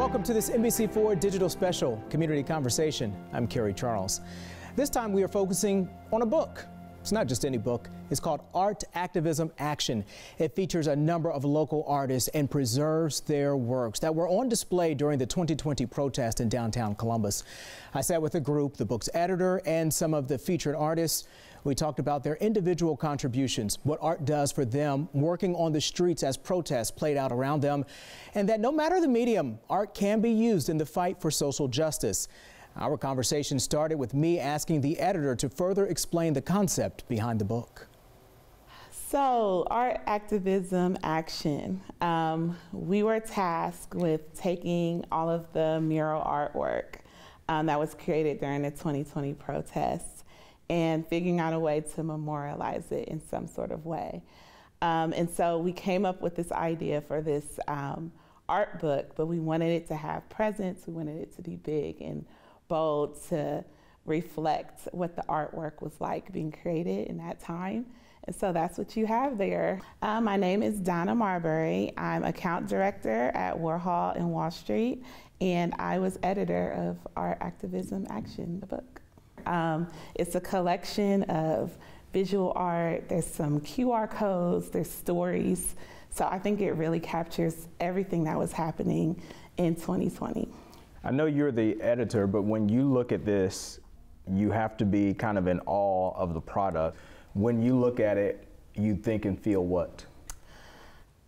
Welcome to this NBC4 digital special, Community Conversation. I'm Kerry Charles. This time we are focusing on a book. It's not just any book. It's called Art Activism Action. It features a number of local artists and preserves their works that were on display during the 2020 protest We talked about their individual contributions, what art does for them, working on the streets as protests played out around them, and that no matter the medium, art can be used in the fight for social justice. Our conversation started with me asking the editor to further explain the concept behind the book. So, art activism action. Um, we were tasked with taking all of the mural artwork um, that was created during the 2020 protests and figuring out a way to memorialize it in some sort of way. Um, and so we came up with this idea for this um, art book, but we wanted it to have presence, we wanted it to be big and bold to reflect what the artwork was like being created in that time. And so that's what you have there. Uh, my name is Donna Marbury. I'm account director at Warhol in Wall Street, and I was editor of Art Activism Action, the book. Um, it's a collection of visual art, there's some QR codes, there's stories. So I think it really captures everything that was happening in 2020. I know you're the editor, but when you look at this, you have to be kind of in awe of the product. When you look at it, you think and feel what?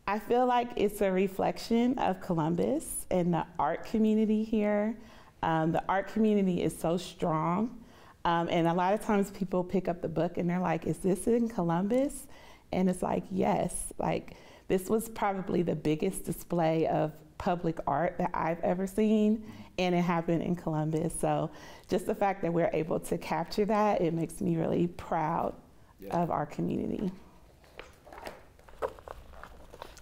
I feel like it's a reflection of Columbus and the art community here. Um, the art community is so strong. Um, and a lot of times people pick up the book and they're like, is this in Columbus? And it's like, yes. Like, this was probably the biggest display of public art that I've ever seen, and it happened in Columbus. So just the fact that we're able to capture that, it makes me really proud yeah. of our community.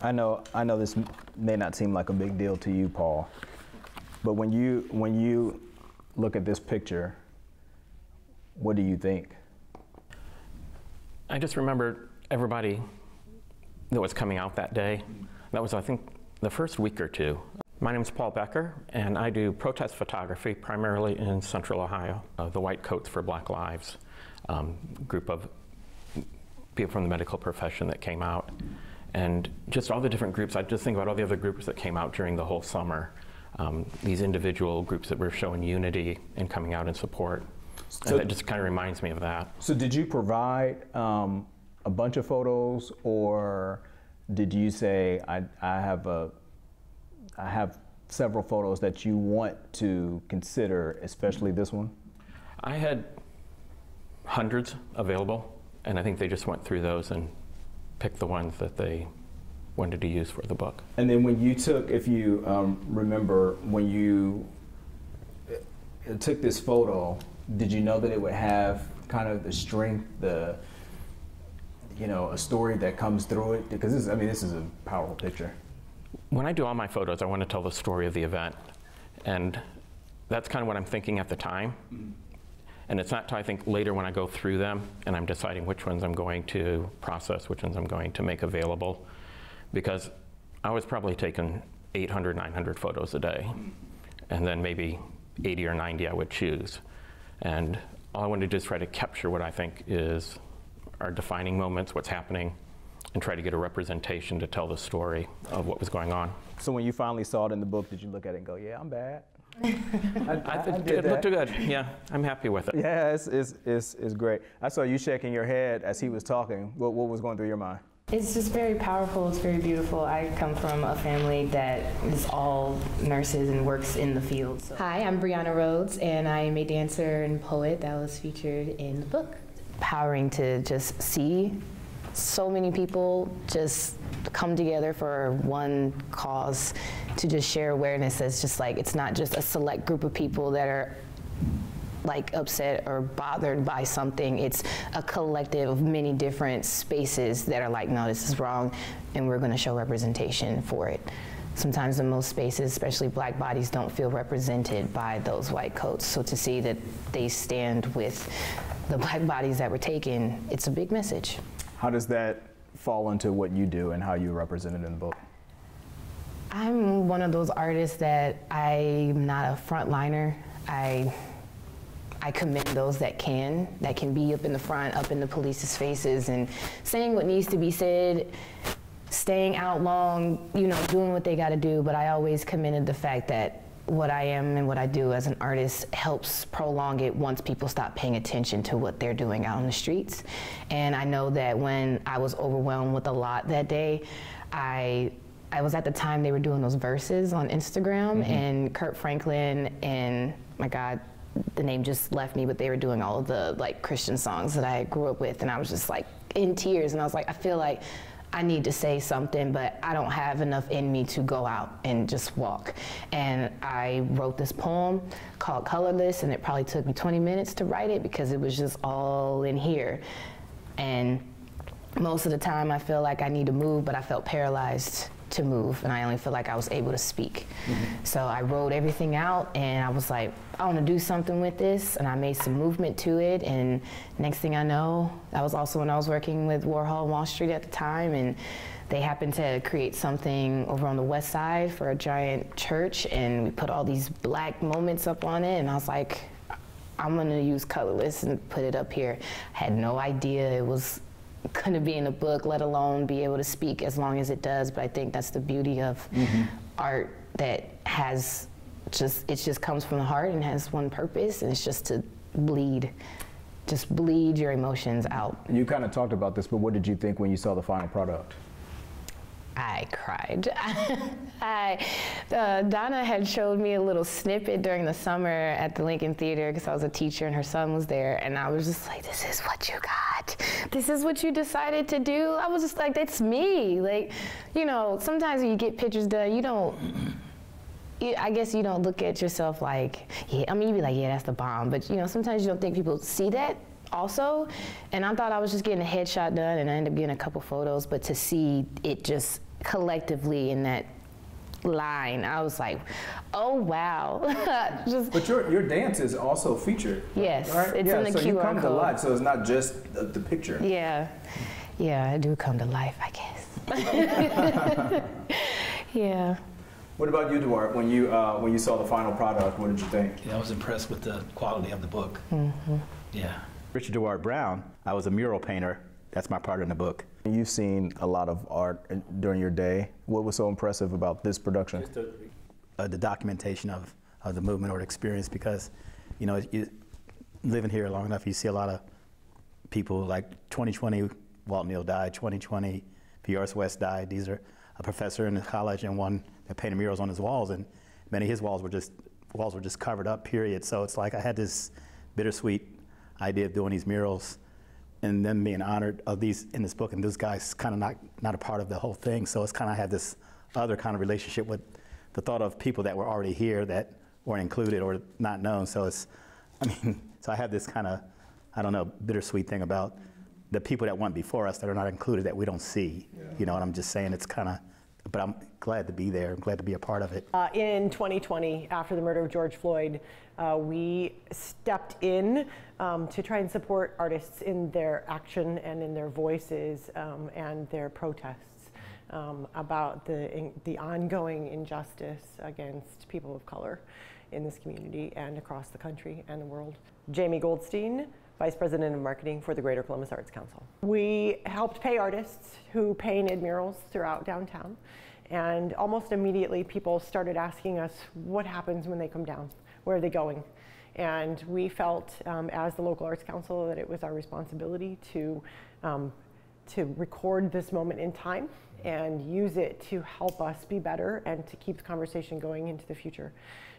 I know, I know this may not seem like a big deal to you, Paul, but when you, when you look at this picture, what do you think? I just remember everybody that was coming out that day. That was, I think, the first week or two. My name is Paul Becker, and I do protest photography primarily in central Ohio. Uh, the White Coats for Black Lives um, group of people from the medical profession that came out. And just all the different groups, I just think about all the other groups that came out during the whole summer. Um, these individual groups that were showing unity and coming out in support. So and it just kind of reminds me of that. So did you provide um, a bunch of photos or did you say I, I have a I have several photos that you want to consider, especially this one? I had hundreds available, and I think they just went through those and picked the ones that they wanted to use for the book. And then when you took, if you um, remember, when you uh, took this photo, did you know that it would have kind of the strength, the you know, a story that comes through it? Because this, I mean, this is a powerful picture. When I do all my photos, I want to tell the story of the event. And that's kind of what I'm thinking at the time. Mm. And it's not I think later when I go through them and I'm deciding which ones I'm going to process, which ones I'm going to make available. Because I was probably taking 800, 900 photos a day. And then maybe 80 or 90 I would choose. And all I want to do is try to capture what I think is our defining moments, what's happening, and try to get a representation to tell the story of what was going on. So when you finally saw it in the book, did you look at it and go, yeah, I'm bad? I, I, I it looked good. Yeah, I'm happy with it. Yeah, it's, it's, it's, it's great. I saw you shaking your head as he was talking. What, what was going through your mind? It's just very powerful. It's very beautiful. I come from a family that is all nurses and works in the field. So. Hi, I'm Brianna Rhodes, and I am a dancer and poet that was featured in the book empowering to just see so many people just come together for one cause to just share awareness as just like it's not just a select group of people that are like upset or bothered by something it's a collective of many different spaces that are like no this is wrong and we're going to show representation for it sometimes in most spaces especially black bodies don't feel represented by those white coats so to see that they stand with the black bodies that were taken, it's a big message. How does that fall into what you do and how you represent it in the book? I'm one of those artists that I'm not a frontliner. I I commend those that can, that can be up in the front, up in the police's faces, and saying what needs to be said, staying out long, you know, doing what they got to do. But I always commended the fact that what I am and what I do as an artist helps prolong it once people stop paying attention to what they're doing out on the streets. And I know that when I was overwhelmed with a lot that day, I I was at the time they were doing those verses on Instagram, mm-hmm. and Kirk Franklin and my God, the name just left me, but they were doing all of the like Christian songs that I grew up with, and I was just like in tears, and I was like, I feel like I need to say something, but I don't have enough in me to go out and just walk. And I wrote this poem called Colorless, and it probably took me 20 minutes to write it because it was just all in here. And most of the time, I feel like I need to move, but I felt paralyzed to move, and I only feel like I was able to speak. Mm-hmm. So I wrote everything out, and I was like, I want to do something with this, and I made some movement to it. And next thing I know, that was also when I was working with Warhol Wall Street at the time, and they happened to create something over on the west side for a giant church, and we put all these black moments up on it, and I was like, I'm gonna use colorless and put it up here. I had no idea it was couldn't be in a book, let alone be able to speak as long as it does. But I think that's the beauty of mm-hmm. art that has just it just comes from the heart and has one purpose, and it's just to bleed, just bleed your emotions out. You kind of talked about this, but what did you think when you saw the final product? I cried. I, uh, Donna had showed me a little snippet during the summer at the Lincoln Theater because I was a teacher and her son was there, and I was just like, "This is what you got. This is what you decided to do." I was just like, "That's me." Like, you know, sometimes when you get pictures done, you don't. I guess you don't look at yourself like, yeah. I mean, you'd be like, yeah, that's the bomb. But you know, sometimes you don't think people see that also. And I thought I was just getting a headshot done, and I ended up getting a couple photos. But to see it just collectively in that line, I was like, oh wow. just, but your your dance is also featured. Yes, right? it's yeah, in the so QR you come code. to life, so it's not just the, the picture. Yeah, yeah, I do come to life, I guess. yeah. What about you, Duarte? When you uh, when you saw the final product, what did you think? Yeah, I was impressed with the quality of the book. Mm-hmm. Yeah. Richard Duarte Brown. I was a mural painter. That's my part in the book. You've seen a lot of art during your day. What was so impressive about this production? Uh, the documentation of, of the movement or the experience because, you know, you, living here long enough, you see a lot of people like 2020, Walt Neal died, 2020, Pheoris West died. These are a professor in the college and one that painted murals on his walls, and many of his walls were just walls were just covered up. Period. So it's like I had this bittersweet idea of doing these murals and them being honored of these in this book, and this guy's kind of not not a part of the whole thing. So it's kind of had this other kind of relationship with the thought of people that were already here that weren't included or not known. So it's, I mean, so I have this kind of, I don't know, bittersweet thing about the people that went before us that are not included that we don't see. Yeah. You know, and I'm just saying it's kind of but I'm glad to be there. I'm glad to be a part of it. Uh, in 2020, after the murder of George Floyd, uh, we stepped in um, to try and support artists in their action and in their voices um, and their protests um, about the, in, the ongoing injustice against people of color in this community and across the country and the world. Jami Goldstein, Vice President of Marketing for the Greater Columbus Arts Council. We helped pay artists who painted murals throughout downtown. And almost immediately, people started asking us, what happens when they come down? Where are they going? And we felt, um, as the local arts council, that it was our responsibility to, um, to record this moment in time and use it to help us be better and to keep the conversation going into the future.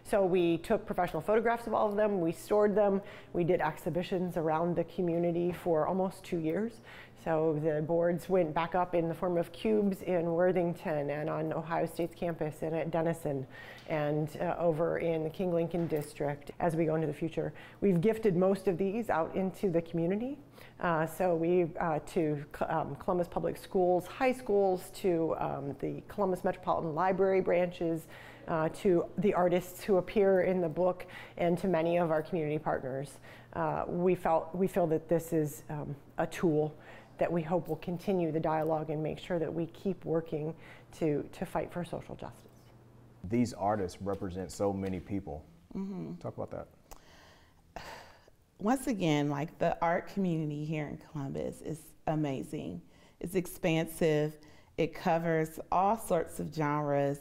So we took professional photographs of all of them, we stored them, we did exhibitions around the community for almost two years. So the boards went back up in the form of cubes in Worthington and on Ohio State's campus and at Denison and uh, over in the King Lincoln district as we go into the future. We've gifted most of these out into the community. Uh, so we uh, to um, Columbus Public Schools, high schools, to um, the Columbus Metropolitan Library branches, uh, to the artists who appear in the book, and to many of our community partners. Uh, we felt we feel that this is um, a tool that we hope will continue the dialogue and make sure that we keep working to, to fight for social justice. These artists represent so many people. Mm-hmm. Talk about that. Once again, like the art community here in Columbus is amazing. It's expansive. It covers all sorts of genres,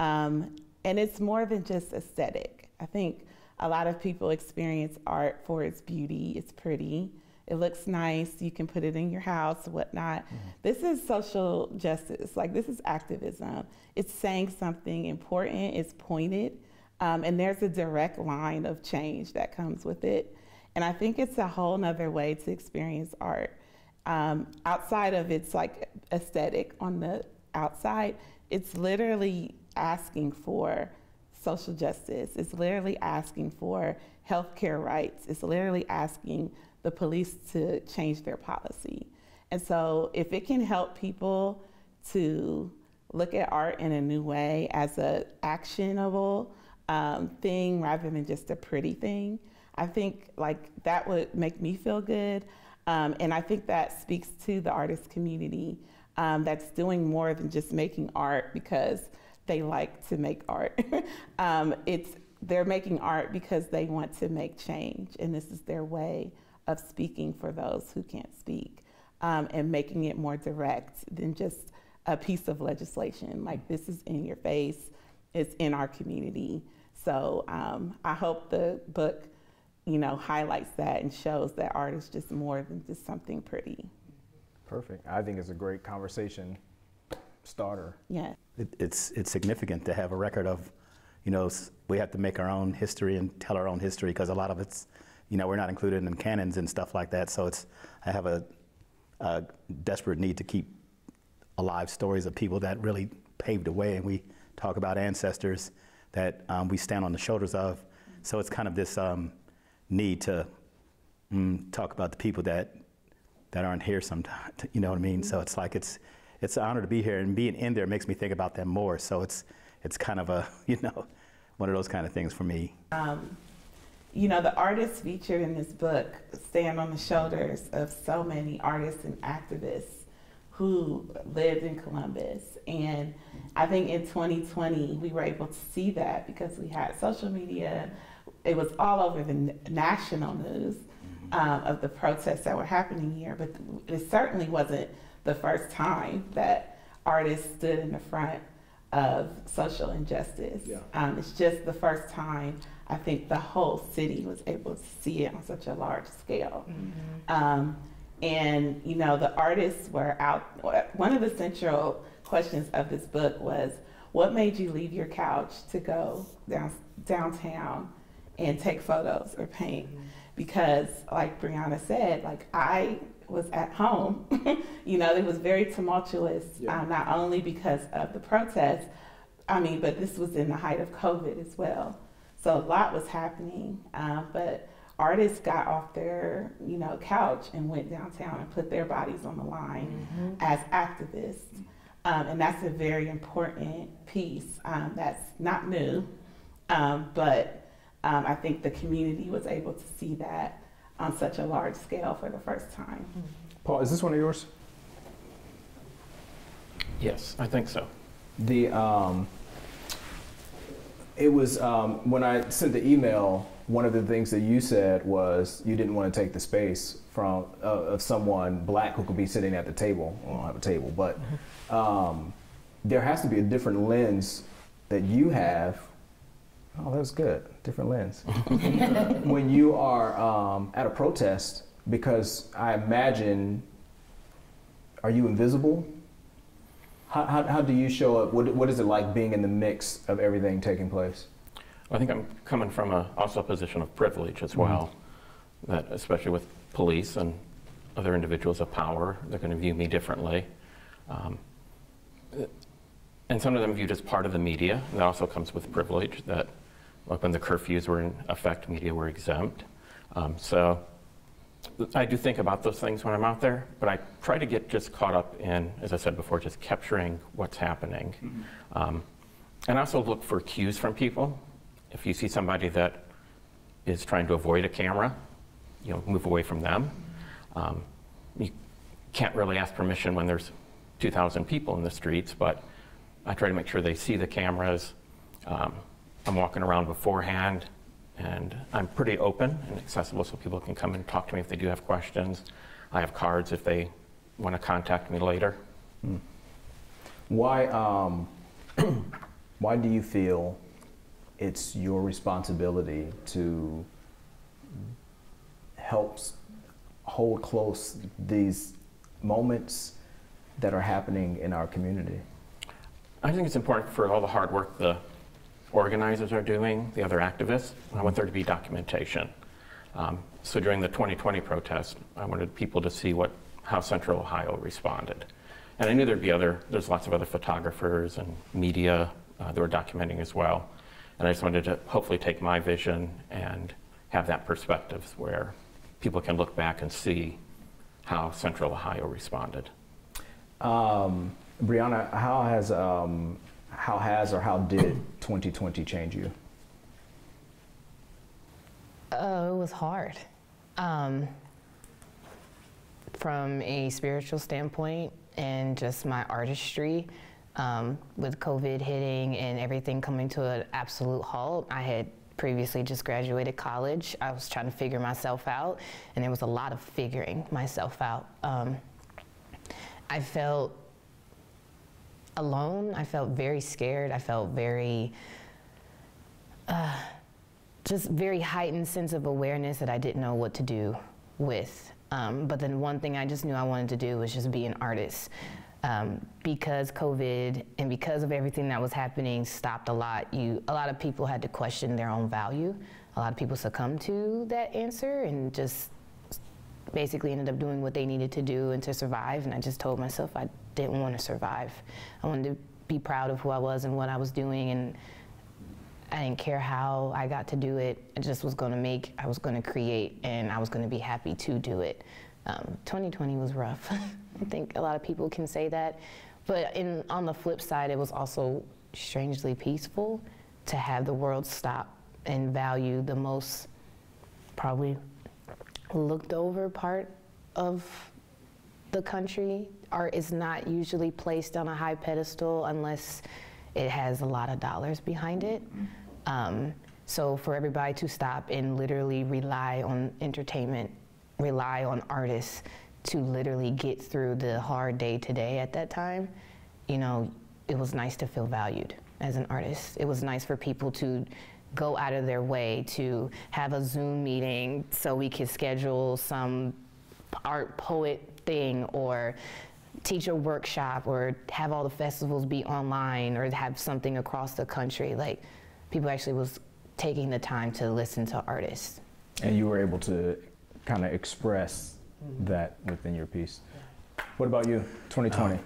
um, and it's more than just aesthetic. I think a lot of people experience art for its beauty. It's pretty. It looks nice. You can put it in your house, whatnot. Mm-hmm. This is social justice. Like this is activism. It's saying something important. It's pointed, um, and there's a direct line of change that comes with it. And I think it's a whole nother way to experience art. Um, outside of its like aesthetic on the outside, it's literally asking for social justice. It's literally asking for healthcare rights. It's literally asking the police to change their policy. And so, if it can help people to look at art in a new way as an actionable um, thing rather than just a pretty thing, I think like that would make me feel good. Um, and I think that speaks to the artist community um, that's doing more than just making art because they like to make art. um, it's they're making art because they want to make change, and this is their way of speaking for those who can't speak um, and making it more direct than just a piece of legislation. Like this is in your face, it's in our community. So um, I hope the book, you know, highlights that and shows that art is just more than just something pretty. Perfect. I think it's a great conversation starter. Yeah. It, it's it's significant to have a record of, you know, we have to make our own history and tell our own history because a lot of it's you know, we're not included in canons and stuff like that. So it's, I have a, a desperate need to keep alive stories of people that really paved the way. And we talk about ancestors that um, we stand on the shoulders of. So it's kind of this um, need to mm, talk about the people that that aren't here sometimes. You know what I mean? So it's like it's it's an honor to be here, and being in there makes me think about them more. So it's it's kind of a you know one of those kind of things for me. Um, you know, the artists featured in this book stand on the shoulders of so many artists and activists who lived in Columbus. And I think in 2020, we were able to see that because we had social media. It was all over the national news mm-hmm. um, of the protests that were happening here, but it certainly wasn't the first time that artists stood in the front of social injustice. Yeah. Um, it's just the first time I think the whole city was able to see it on such a large scale. Mm-hmm. Um, and, you know, the artists were out. One of the central questions of this book was what made you leave your couch to go down, downtown and take photos or paint? Mm-hmm. Because, like Brianna said, like I was at home. you know, it was very tumultuous, yeah. um, not only because of the protests, I mean, but this was in the height of COVID as well. So a lot was happening, uh, but artists got off their you know couch and went downtown and put their bodies on the line mm-hmm. as activists, um, and that's a very important piece. Um, that's not new, um, but um, I think the community was able to see that on such a large scale for the first time. Mm-hmm. Paul, is this one of yours? Yes, I think so. The um, it was um, when I sent the email. One of the things that you said was you didn't want to take the space from uh, of someone black who could be sitting at the table. I don't have a table, but um, there has to be a different lens that you have. Oh, that was good. Different lens. when you are um, at a protest, because I imagine, are you invisible? How, how, how, do you show up? What, what is it like being in the mix of everything taking place? I think I'm coming from a, also a position of privilege as well, mm-hmm. that especially with police and other individuals of power, they're going to view me differently. Um, and some of them viewed as part of the media. That also comes with privilege that like when the curfews were in effect, media were exempt. Um, so I do think about those things when I'm out there, but I try to get just caught up in, as I said before, just capturing what's happening. Mm-hmm. Um, and also look for cues from people. If you see somebody that is trying to avoid a camera, you know, move away from them. Um, you can't really ask permission when there's 2,000 people in the streets, but I try to make sure they see the cameras Um, I'm walking around beforehand, and I'm pretty open and accessible so people can come and talk to me if they do have questions. I have cards if they want to contact me later. Why, um, why do you feel it's your responsibility to help hold close these moments that are happening in our community? I think it's important for all the hard work the organizers are doing, the other activists. I want there to be documentation. Um, so during the 2020 protest, I wanted people to see what how Central Ohio responded, and I knew there'd be other. There's lots of other photographers and media uh, that were documenting as well, and I just wanted to hopefully take my vision and have that perspective where people can look back and see how Central Ohio responded. Um, Brianna, how has um, how has or how did 2020 change you? Oh, it was hard. Um, from a spiritual standpoint and just my artistry, um, with COVID hitting and everything coming to an absolute halt, I had previously just graduated college. I was trying to figure myself out, and there was a lot of figuring myself out. Um, I felt alone. I felt very scared. I felt very just very heightened sense of awareness that I didn't know what to do with. Um, but then one thing I just knew I wanted to do was just be an artist. Um, because COVID and because of everything that was happening stopped a lot, you a lot of people had to question their own value. A lot of people succumbed to that answer and just basically ended up doing what they needed to do and to survive. And I just told myself I didn't want to survive. I wanted to be proud of who I was and what I was doing and I didn't care how I got to do it. I just was going to make, I was going to create, and I was going to be happy to do it. Um, 2020 was rough. I think a lot of people can say that. But in, on the flip side, it was also strangely peaceful to have the world stop and value the most probably looked over part of the country. Art is not usually placed on a high pedestal unless it has a lot of dollars behind it. Um, so for everybody to stop and literally rely on entertainment, rely on artists to literally get through the hard day to day at that time, you know, it was nice to feel valued as an artist. It was nice for people to go out of their way to have a Zoom meeting so we could schedule some art poet thing or teach a workshop or have all the festivals be online or have something across the country. Like people actually was taking the time to listen to artists. And you were able to kind of express that within your piece. What about you, 2020?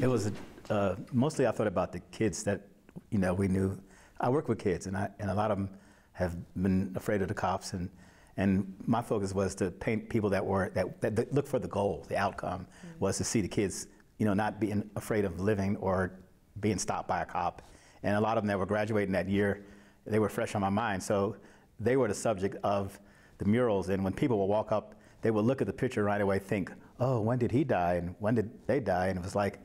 It was uh, mostly I thought about the kids that you know we knew. I work with kids, and I, and a lot of them have been afraid of the cops, and and my focus was to paint people that were that, that, that look for the goal, the outcome was to see the kids, you know, not being afraid of living or being stopped by a cop, and a lot of them that were graduating that year, they were fresh on my mind, so they were the subject of the murals, and when people would walk up, they would look at the picture right away, think, oh, when did he die, and when did they die, and it was like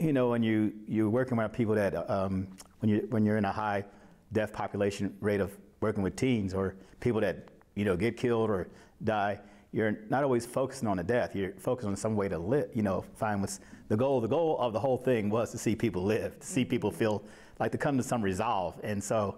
you know, when you you're working with people that um, when you when you're in a high death population rate of working with teens or people that you know get killed or die, you're not always focusing on the death. You're focused on some way to live. You know, find what's the goal. The goal of the whole thing was to see people live, to see people feel like to come to some resolve. And so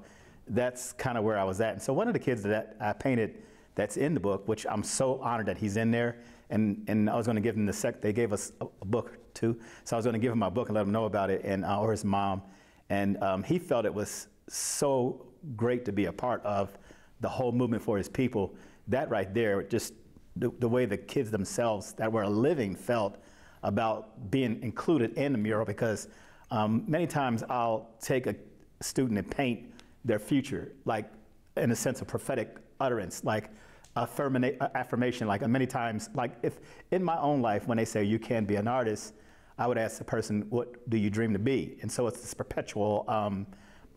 that's kind of where I was at. And so one of the kids that I painted that's in the book, which I'm so honored that he's in there. And, and I was going to give him the sec. They gave us a, a book too, so I was going to give him my book and let him know about it, and uh, or his mom. And um, he felt it was so great to be a part of the whole movement for his people. That right there, just the, the way the kids themselves that were living felt about being included in the mural. Because um, many times I'll take a student and paint their future, like in a sense of prophetic utterance, like affirmation. Like many times, like if in my own life, when they say you can be an artist, I would ask the person, "What do you dream to be?" And so it's this perpetual um,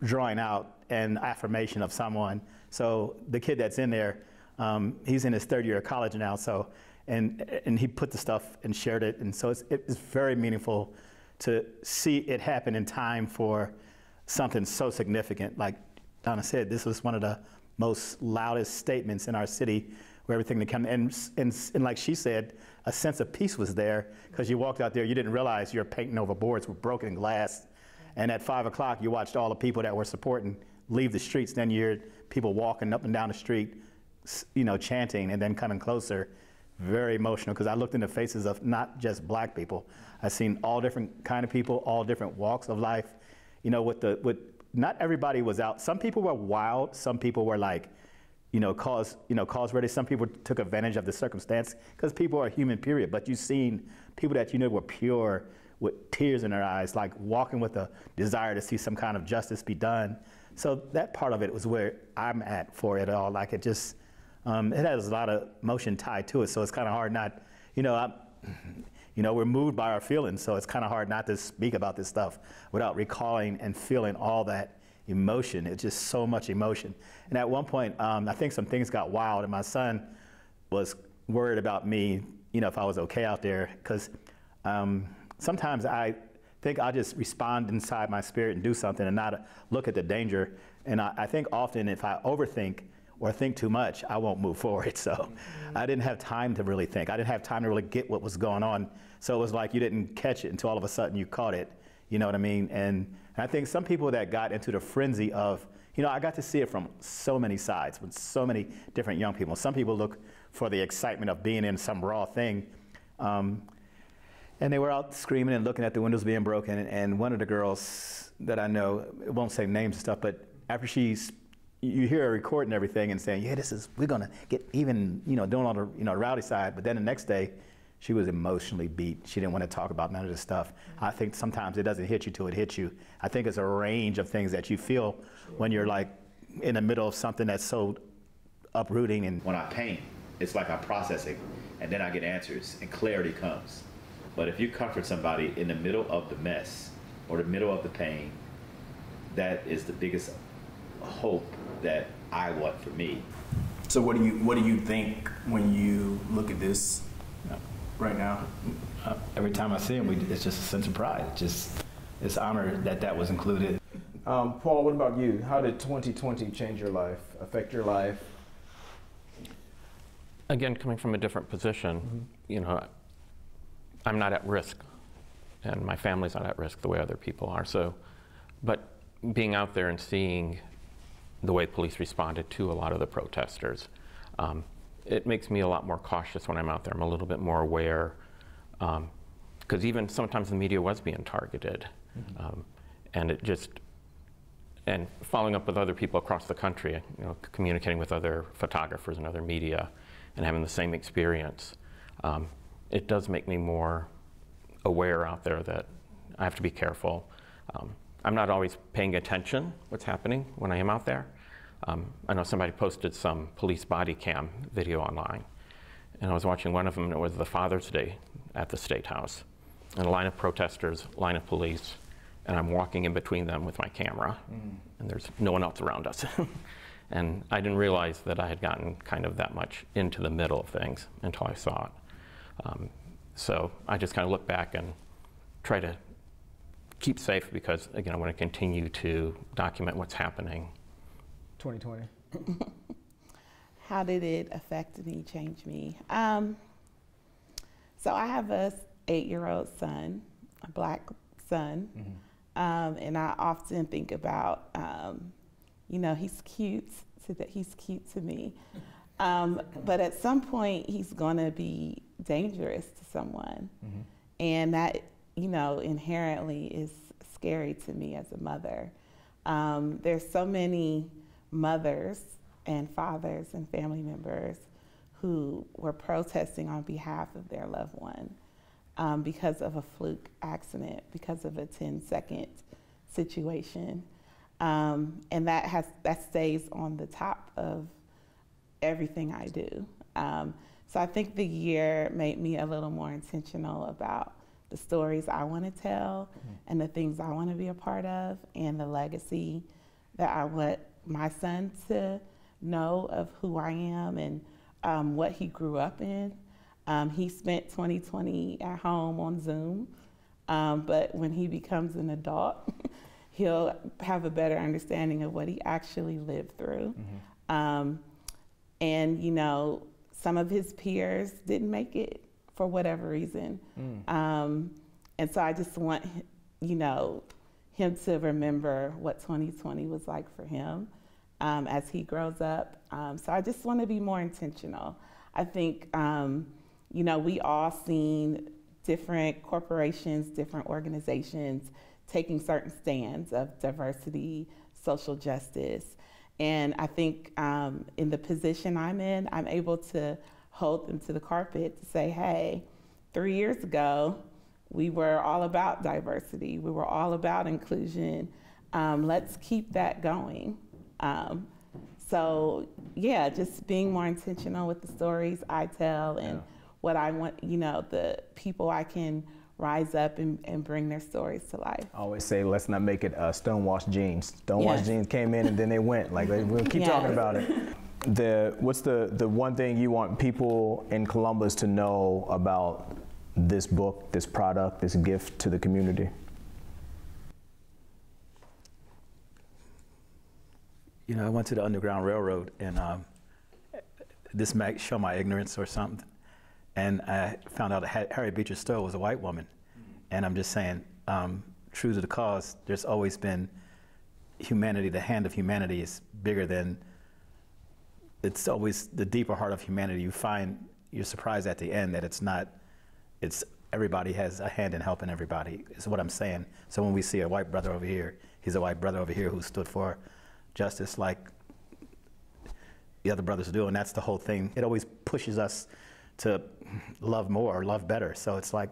drawing out and affirmation of someone. So the kid that's in there, um, he's in his third year of college now. So and and he put the stuff and shared it, and so it's it's very meaningful to see it happen in time for something so significant. Like Donna said, this was one of the most loudest statements in our city where everything that come and, and, and like she said, a sense of peace was there because you walked out there, you didn't realize you're painting over boards with broken glass. And at five o'clock, you watched all the people that were supporting leave the streets. Then you heard people walking up and down the street, you know, chanting and then coming closer. Very emotional because I looked in the faces of not just black people. I've seen all different kind of people, all different walks of life. You know, with the with not everybody was out. Some people were wild. Some people were like, you know, cause you know cause ready. Some people took advantage of the circumstance because people are human. Period. But you've seen people that you know were pure, with tears in their eyes, like walking with a desire to see some kind of justice be done. So that part of it was where I'm at for it all. Like it just, um, it has a lot of emotion tied to it. So it's kind of hard not, you know, I'm, you know, we're moved by our feelings. So it's kind of hard not to speak about this stuff without recalling and feeling all that emotion. It's just so much emotion. And at one point, um, I think some things got wild, and my son was worried about me, you know, if I was okay out there, because um, sometimes I think I'll just respond inside my spirit and do something and not look at the danger. And I, I think often if I overthink or think too much, I won't move forward. So mm-hmm. I didn't have time to really think. I didn't have time to really get what was going on. So it was like you didn't catch it until all of a sudden you caught it. You know what I mean? And, and I think some people that got into the frenzy of, you know, I got to see it from so many sides with so many different young people. Some people look for the excitement of being in some raw thing. Um, and they were out screaming and looking at the windows being broken. And one of the girls that I know, won't say names and stuff, but after she's, you hear her recording everything and saying, yeah, this is, we're gonna get even, you know, doing all the, you know, rowdy side. But then the next day, she was emotionally beat. She didn't want to talk about none of this stuff. I think sometimes it doesn't hit you till it hits you. I think it's a range of things that you feel when you're like in the middle of something that's so uprooting. And when I paint, it's like I'm processing, and then I get answers, and clarity comes. But if you comfort somebody in the middle of the mess or the middle of the pain, that is the biggest hope that I want for me. So what do you what do you think when you look at this right now? Uh, every time I see him, we, it's just a sense of pride. It's just it's honor that that was included. Um, Paul, what about you? How did 2020 change your life, affect your life? Again, coming from a different position, mm-hmm. you know, I'm not at risk, and my family's not at risk the way other people are. So, but being out there and seeing the way police responded to a lot of the protesters, um, it makes me a lot more cautious when I'm out there. I'm a little bit more aware, because um, even sometimes the media was being targeted, mm-hmm. um, and it just and following up with other people across the country, you know, communicating with other photographers and other media, and having the same experience. Um, it does make me more aware out there that I have to be careful. Um, I'm not always paying attention what's happening when I am out there. Um, I know somebody posted some police body cam video online, and I was watching one of them, and it was the Father's Day at the State House. And a line of protesters, line of police, and I'm walking in between them with my camera, mm. and there's no one else around us. and I didn't realize that I had gotten kind of that much into the middle of things until I saw it. Um, so I just kind of look back and try to keep safe because, again, I want to continue to document what's happening. 2020. How did it affect me, change me? Um, so I have a eight-year-old son, a black son, mm-hmm. um, and I often think about, um, you know, he's cute. So that he's cute to me, um, but at some point he's going to be dangerous to someone. Mm-hmm. And that, you know, inherently is scary to me as a mother. Um, there's so many mothers and fathers and family members who were protesting on behalf of their loved one um, because of a fluke accident, because of a 10 second situation. Um, and that has that stays on the top of everything I do. Um, so I think the year made me a little more intentional about the stories I want to tell mm-hmm. and the things I want to be a part of and the legacy that I want my son to know of who I am and um, what he grew up in. Um, he spent 2020 at home on Zoom, um, but when he becomes an adult, he'll have a better understanding of what he actually lived through. Um, and, you know, some of his peers didn't make it for whatever reason. Um, and so I just want, you know, him to remember what 2020 was like for him um, as he grows up. Um, so I just want to be more intentional. I think, um, you know, we all seen different corporations, different organizations taking certain stands of diversity, social justice. And I think um, in the position I'm in, I'm able to hold them to the carpet to say, hey, three years ago, we were all about diversity, we were all about inclusion. Um, let's keep that going. Um, so, yeah, just being more intentional with the stories I tell and what I want, you know, the people I can rise up and, and bring their stories to life. I always say, let's not make it uh, stonewashed jeans. Stonewashed Yes. jeans came in and then they went. Like we'll keep talking about it. The what's the the one thing you want people in Columbus to know about this book, this product, this gift to the community? You know, I went to the Underground Railroad, and um, this might show my ignorance or something. And I found out that Ha- Harriet Beecher Stowe was a white woman. And I'm just saying, um, true to the cause, there's always been humanity. The hand of humanity is bigger than. It's always the deeper heart of humanity. You find you're surprised at the end that it's not. It's everybody has a hand in helping everybody. Is what I'm saying. So when we see a white brother over here, he's a white brother over here who stood for justice like the other brothers do, and that's the whole thing. It always pushes us to love more or love better. So it's like,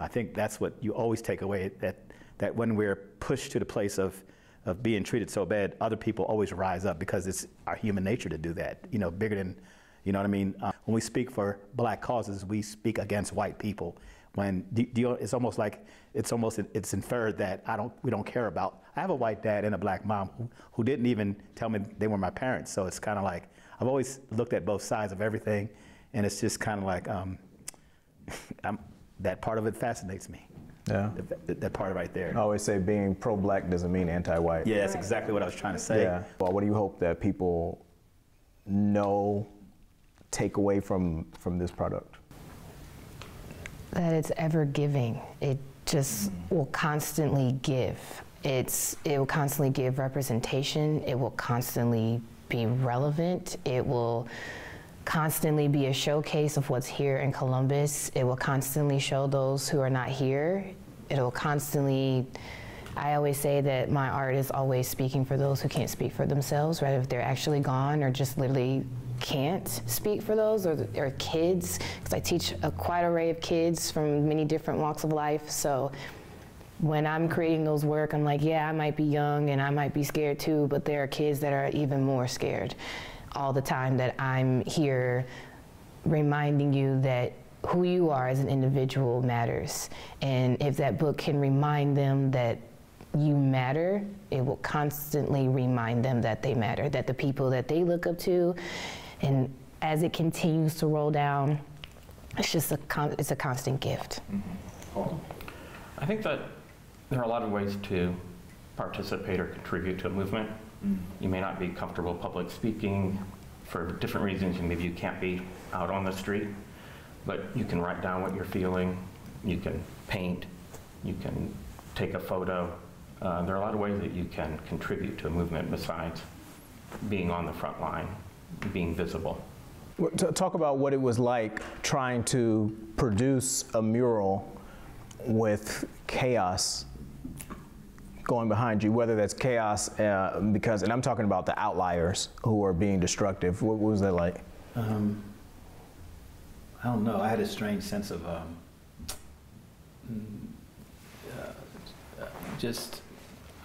I think that's what you always take away that that when we're pushed to the place of of being treated so bad, other people always rise up because it's our human nature to do that. You know, bigger than, you know what I mean. Uh, when we speak for black causes, we speak against white people. When do, do you, it's almost like it's almost it's inferred that I don't we don't care about. I have a white dad and a black mom who, who didn't even tell me they were my parents. So it's kind of like I've always looked at both sides of everything, and it's just kind of like um, I'm, that part of it fascinates me. Yeah. That, that part right there. I always say being pro-black doesn't mean anti-white. Yeah, that's exactly what I was trying to say. Yeah. Well, what do you hope that people know, take away from from this product? that it's ever giving. It just will constantly give. It's it will constantly give representation. It will constantly be relevant. It will constantly be a showcase of what's here in Columbus. It will constantly show those who are not here. It'll constantly I always say that my art is always speaking for those who can't speak for themselves, whether if they're actually gone or just literally can't speak for those, or, or kids, because I teach a quite array of kids from many different walks of life. So when I'm creating those work, I'm like, yeah, I might be young and I might be scared too, but there are kids that are even more scared all the time that I'm here reminding you that who you are as an individual matters. And if that book can remind them that you matter, it will constantly remind them that they matter, that the people that they look up to, and as it continues to roll down, it's just a con- it's a constant gift. Mm-hmm. I think that there are a lot of ways to participate or contribute to a movement. Mm. You may not be comfortable public speaking for different reasons. And maybe you can't be out on the street, but you can write down what you're feeling. You can paint. You can take a photo. Uh, there are a lot of ways that you can contribute to a movement besides being on the front line, being visible. Well, t- Talk about what it was like trying to produce a mural with chaos going behind you, whether that's chaos uh, because, and I'm talking about the outliers who are being destructive. What, what was that like? Um, I don't know. I had a strange sense of um, mm, uh, uh, just.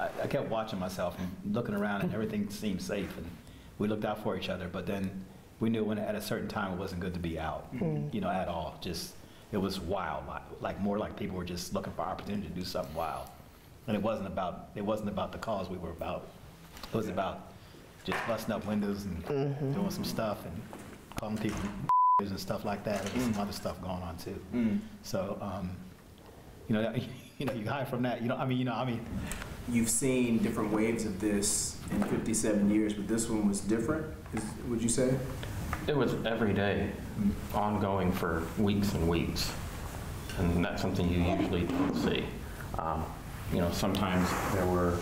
I, I kept watching myself and looking around, and everything seemed safe, and we looked out for each other. But then we knew when at a certain time it wasn't good to be out, hmm. you know, at all. Just it was wild, like, more like people were just looking for opportunity to do something wild, and it wasn't about it wasn't about the cause we were about. It was about just busting up windows and mm-hmm. doing some stuff and calling people and stuff like that, and some mm. other stuff going on too. Mm. So, um, you know, that- you know, you hide from that. You know, I mean, you know, I mean, you've seen different waves of this in 57 years, but this one was different, is, would you say? It was every day, ongoing for weeks and weeks. And that's something you usually don't see. Um, you know, sometimes there were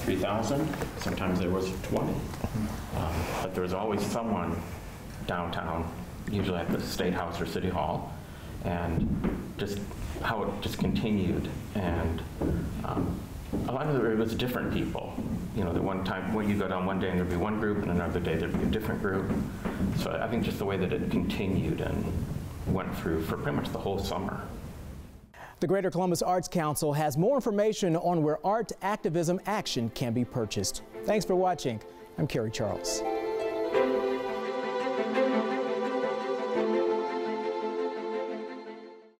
3,000, sometimes there was 20. Um, but there was always someone downtown, usually at the State House or City Hall, and just how it just continued. And um, a lot of it was different people. You know, the one time when you go down one day and there'd be one group, and another day there'd be a different group. So I think just the way that it continued and went through for pretty much the whole summer. The Greater Columbus Arts Council has more information on where art activism action can be purchased. Thanks for watching. I'm Kerry Charles.